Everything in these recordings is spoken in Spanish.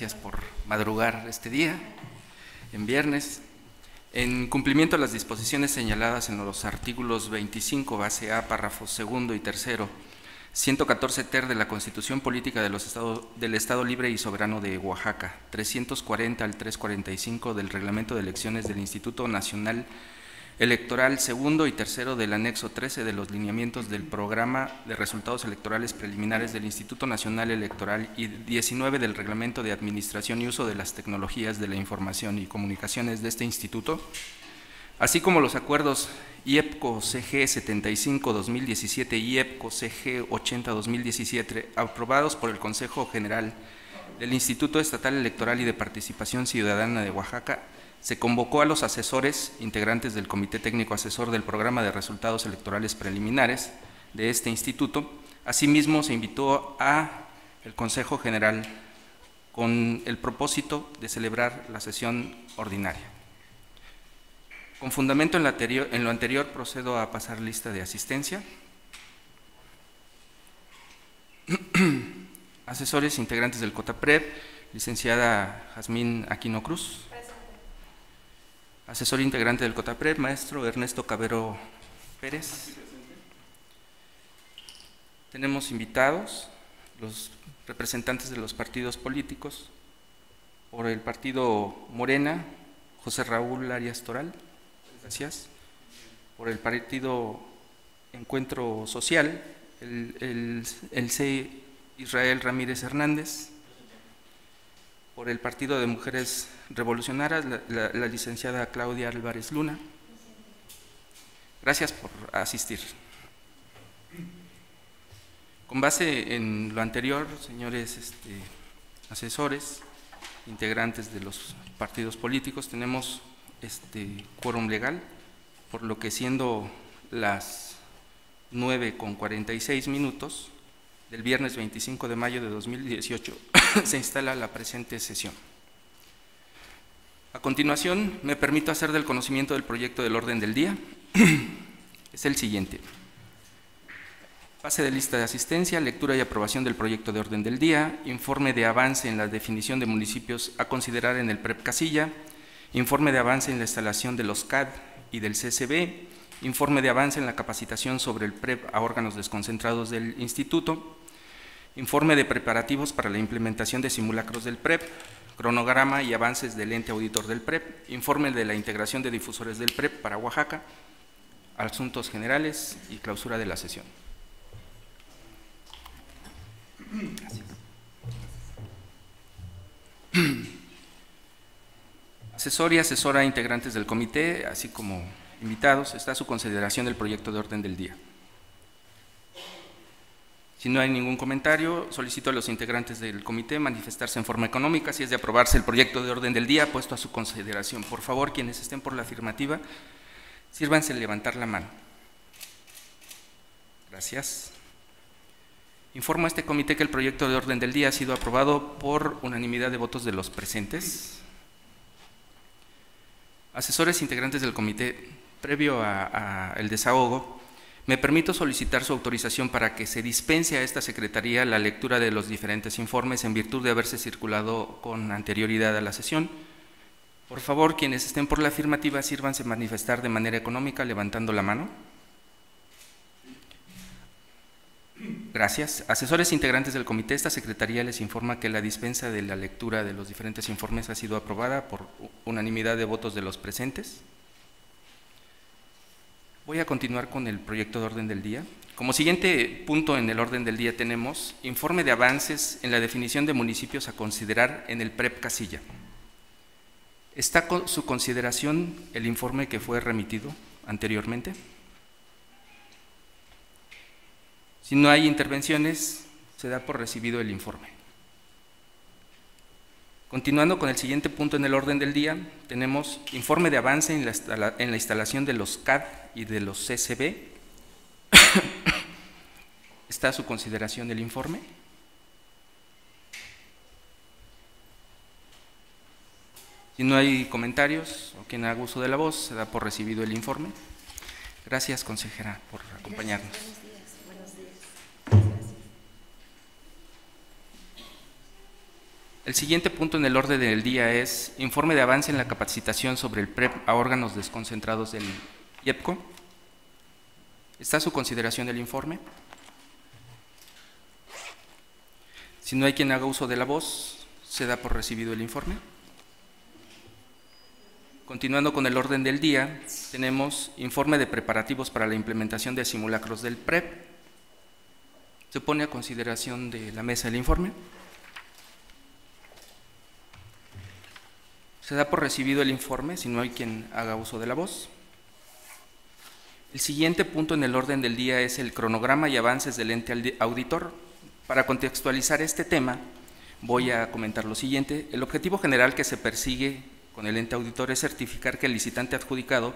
Gracias por madrugar este día, en viernes. En cumplimiento a las disposiciones señaladas en los artículos 25, base A, párrafos segundo y tercero, 114 ter de la Constitución Política de los del Estado Libre y Soberano de Oaxaca, 340 al 345 del Reglamento de Elecciones del Instituto Nacional electoral segundo y tercero del anexo 13 de los lineamientos del programa de resultados electorales preliminares del Instituto Nacional Electoral y 19 del reglamento de administración y uso de las tecnologías de la información y comunicaciones de este instituto, así como los acuerdos IEPCO CG 75-2017 y IEPCO CG 80-2017 aprobados por el Consejo General del Instituto Estatal Electoral y de Participación Ciudadana de Oaxaca se convocó a los asesores integrantes del Comité Técnico Asesor del Programa de Resultados Electorales Preliminares de este instituto. Asimismo, se invitó a el Consejo General con el propósito de celebrar la sesión ordinaria. Con fundamento en lo anterior, en lo anterior procedo a pasar lista de asistencia. Asesores integrantes del COTAPRED, licenciada Jazmín Aquino Cruz. Asesor integrante del COTAPRED, maestro Ernesto Cabero Pérez. Tenemos invitados, los representantes de los partidos políticos, por el partido Morena, José Raúl Arias Toral, gracias, por el partido Encuentro Social, el, el, el C. Israel Ramírez Hernández, por el Partido de Mujeres Revolucionarias, la, licenciada Claudia Álvarez Luna. Gracias por asistir. Con base en lo anterior, señores este, asesores, integrantes de los partidos políticos, tenemos este quórum legal, por lo que siendo las 9 con 46 minutos, del viernes 25 de mayo de 2018 se instala la presente sesión. A continuación, me permito hacer del conocimiento del proyecto del orden del día. es el siguiente. Pase de lista de asistencia, lectura y aprobación del proyecto de orden del día, informe de avance en la definición de municipios a considerar en el PREP Casilla, informe de avance en la instalación de los CAD y del CCB, informe de avance en la capacitación sobre el PREP a órganos desconcentrados del Instituto, informe de preparativos para la implementación de simulacros del PREP, cronograma y avances del ente auditor del PREP, informe de la integración de difusores del PREP para Oaxaca, asuntos generales y clausura de la sesión. Asesor y asesora integrantes del comité, así como invitados, está a su consideración el proyecto de orden del día. Si no hay ningún comentario, solicito a los integrantes del comité manifestarse en forma económica. Si es de aprobarse el proyecto de orden del día, puesto a su consideración. Por favor, quienes estén por la afirmativa, sírvanse levantar la mano. Gracias. Informo a este comité que el proyecto de orden del día ha sido aprobado por unanimidad de votos de los presentes. Asesores integrantes del comité, previo al desahogo, me permito solicitar su autorización para que se dispense a esta Secretaría la lectura de los diferentes informes en virtud de haberse circulado con anterioridad a la sesión. Por favor, quienes estén por la afirmativa, sírvanse manifestar de manera económica levantando la mano. Gracias. Asesores integrantes del comité, esta Secretaría les informa que la dispensa de la lectura de los diferentes informes ha sido aprobada por unanimidad de votos de los presentes. Voy a continuar con el proyecto de orden del día. Como siguiente punto en el orden del día tenemos informe de avances en la definición de municipios a considerar en el PREP Casilla. ¿Está con su consideración el informe que fue remitido anteriormente? Si no hay intervenciones, se da por recibido el informe. Continuando con el siguiente punto en el orden del día, tenemos informe de avance en la, en la instalación de los CAD y de los CCB. ¿Está a su consideración el informe? Si no hay comentarios o quien haga uso de la voz, se da por recibido el informe. Gracias, consejera, por acompañarnos. El siguiente punto en el orden del día es informe de avance en la capacitación sobre el PREP a órganos desconcentrados del IEPCO. ¿Está a su consideración el informe? Si no hay quien haga uso de la voz, se da por recibido el informe. Continuando con el orden del día, tenemos informe de preparativos para la implementación de simulacros del PREP. ¿Se pone a consideración de la mesa el informe? Se da por recibido el informe si no hay quien haga uso de la voz. El siguiente punto en el orden del día es el cronograma y avances del ente auditor. Para contextualizar este tema, voy a comentar lo siguiente. El objetivo general que se persigue con el ente auditor es certificar que el licitante adjudicado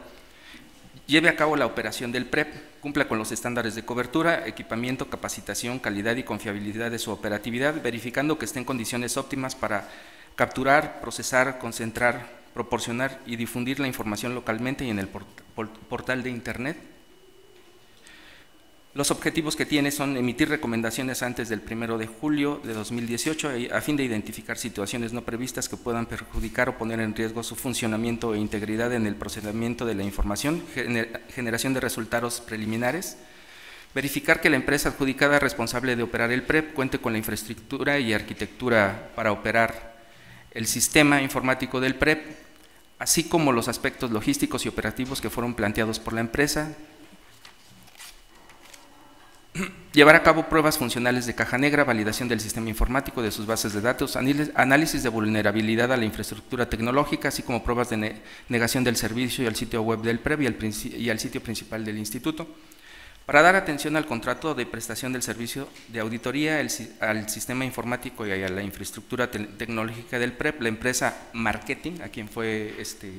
lleve a cabo la operación del PREP, cumpla con los estándares de cobertura, equipamiento, capacitación, calidad y confiabilidad de su operatividad, verificando que esté en condiciones óptimas para capturar, procesar, concentrar, proporcionar y difundir la información localmente y en el portal de Internet. Los objetivos que tiene son emitir recomendaciones antes del 1 de julio de 2018 a fin de identificar situaciones no previstas que puedan perjudicar o poner en riesgo su funcionamiento e integridad en el procedimiento de la información, generación de resultados preliminares, verificar que la empresa adjudicada responsable de operar el PREP cuente con la infraestructura y arquitectura para operar el sistema informático del PREP, así como los aspectos logísticos y operativos que fueron planteados por la empresa, llevar a cabo pruebas funcionales de caja negra, validación del sistema informático, de sus bases de datos, análisis de vulnerabilidad a la infraestructura tecnológica, así como pruebas de negación del servicio y al sitio web del PREP y al sitio principal del instituto. Para dar atención al contrato de prestación del servicio de auditoría al sistema informático y a la infraestructura tecnológica del PREP, la empresa Marketing, a quien fue, este,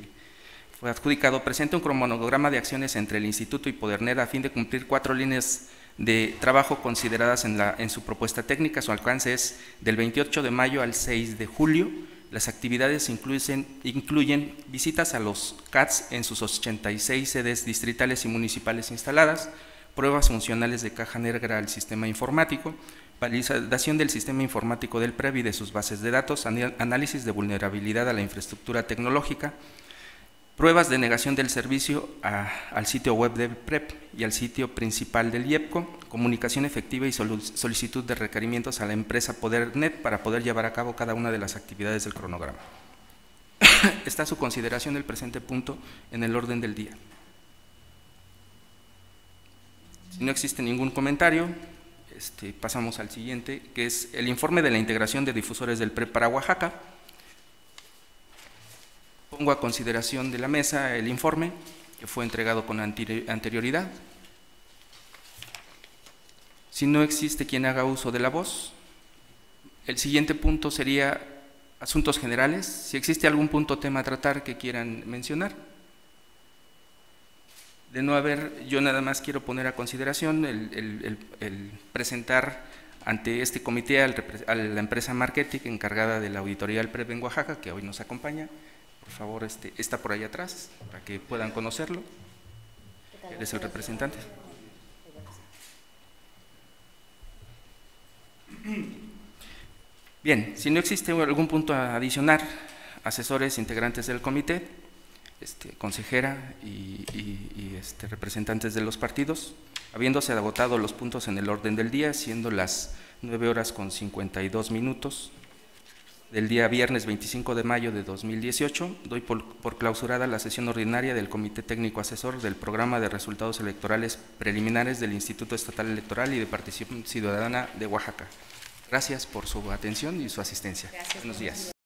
fue adjudicado, presenta un cronograma de acciones entre el Instituto y Podernet a fin de cumplir cuatro líneas de trabajo consideradas en, la, en su propuesta técnica. Su alcance es del 28 de mayo al 6 de julio. Las actividades incluyen, incluyen visitas a los CATS en sus 86 sedes distritales y municipales instaladas, pruebas funcionales de caja negra al sistema informático, validación del sistema informático del PREV y de sus bases de datos, análisis de vulnerabilidad a la infraestructura tecnológica, pruebas de negación del servicio al sitio web del PREP y al sitio principal del IEPCO, comunicación efectiva y solicitud de requerimientos a la empresa PoderNet para poder llevar a cabo cada una de las actividades del cronograma. Está a su consideración el presente punto en el orden del día. Si no existe ningún comentario, este, pasamos al siguiente, que es el informe de la integración de difusores del PREP para Oaxaca. Pongo a consideración de la mesa el informe que fue entregado con anterioridad. Si no existe quien haga uso de la voz, el siguiente punto sería asuntos generales. Si existe algún punto tema a tratar que quieran mencionar de no haber, yo nada más quiero poner a consideración el, presentar ante este comité a la empresa Marketing encargada de la auditoría del PREP en Oaxaca, que hoy nos acompaña. Por favor, este, está por ahí atrás para que puedan conocerlo. Eres el representante. Bien, si no existe algún punto a adicionar, asesores integrantes del comité, este, consejera y, este, representantes de los partidos, habiéndose agotado los puntos en el orden del día, siendo las 9 horas con 52 minutos del día viernes 25 de mayo de 2018, doy por, por, clausurada la sesión ordinaria del Comité Técnico Asesor del Programa de Resultados Electorales Preliminares del Instituto Estatal Electoral y de Participación Ciudadana de Oaxaca. Gracias por su atención y su asistencia. Buenos días.